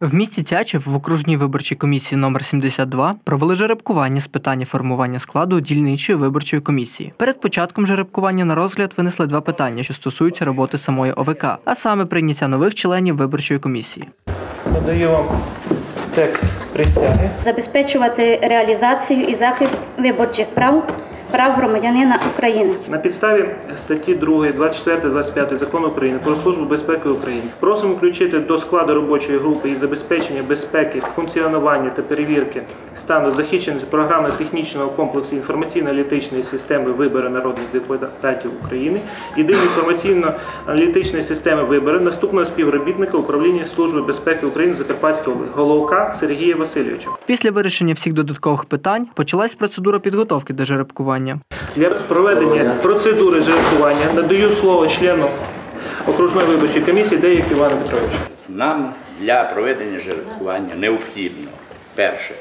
В місті Тячів в окружній виборчій комісії номер 72 провели жеребкування з питання формування складу дільничої виборчої комісії. Перед початком жеребкування на розгляд винесли два питання, що стосуються роботи самої ОВК, а саме прийняття нових членів виборчої комісії. Надаю вам текст присяги. забезпечувати реалізацію і захист виборчих прав, прав громадянина України. На підставі статті 2, 24, 25 Закону України про службу безпеки України просимо включити до складу робочої групи із забезпечення безпеки, функціонування та перевірки стану захищеності програмно-технічного комплексу інформаційно-аналітичної системи вибору народних депутатів України, єдиної інформаційно-аналітичної системи вибору наступного співробітника управління Служби безпеки України Закарпатської області Головка Сергія Васильовича. Після вирішення всіх додаткових питань почалась процедура підготовки до жеребкування. Для проведення процедури жеребкування надаю слово члену окружної виборчої комісії деякі Івана Петровича. Нам для проведення жеребкування необхідно перше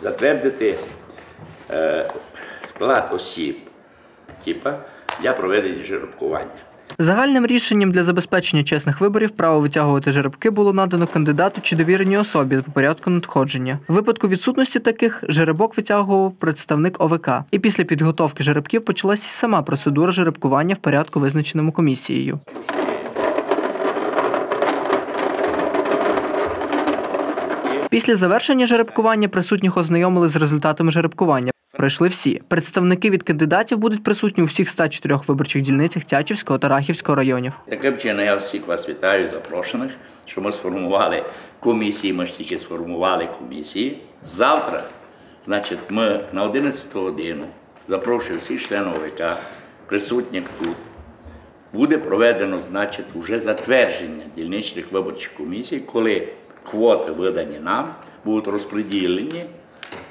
затвердити е, склад осіб типа, для проведення жеребкування. Загальним рішенням для забезпечення чесних виборів право витягувати жеребки було надано кандидату чи довіреній особі по порядку надходження. В випадку відсутності таких жеребок витягував представник ОВК. І після підготовки жеребків почалася сама процедура жеребкування в порядку, визначеному комісією. Після завершення жеребкування присутніх ознайомили з результатами жеребкування. Пройшли всі. Представники від кандидатів будуть присутні у всіх 104 виборчих дільницях Тячівського та Рахівського районів. Таким чином, я всіх вас вітаю, запрошених, що ми сформували комісії, ми ж тільки сформували комісії. Завтра, значить, ми на 11 годину запрошую всіх членів ОВК, присутніх тут. Буде проведено, значить, уже затвердження дільничних виборчих комісій, коли квоти видані нам, будуть розподілені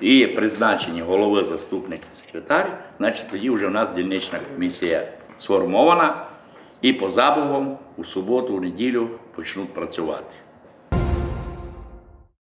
і призначені голови, заступник, секретар, значить тоді вже в нас дільнична комісія сформована і по забугам у суботу, у неділю почнуть працювати.